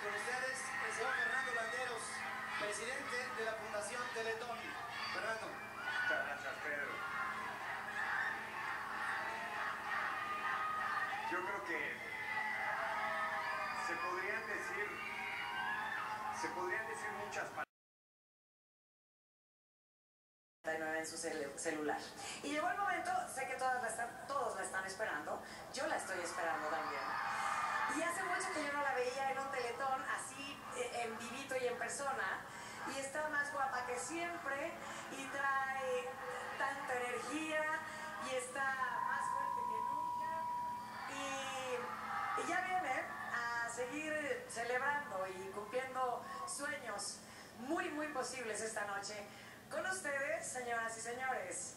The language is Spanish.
señor Fernando Landeros, presidente de la Fundación Teletón. Fernando. Muchas gracias, Pedro. Yo creo que se podrían decir, se podrían decir muchas palabras. en su cel- celular. Y llegó el momento, sé que todas la están, todos la están esperando, yo la estoy esperando en un teletón así eh, en vivito y en persona. Y está más guapa que siempre y trae tanta energía y está más fuerte que nunca. Y, y ya viene a seguir celebrando y cumpliendo sueños muy, muy posibles esta noche. Con ustedes, señoras y señores,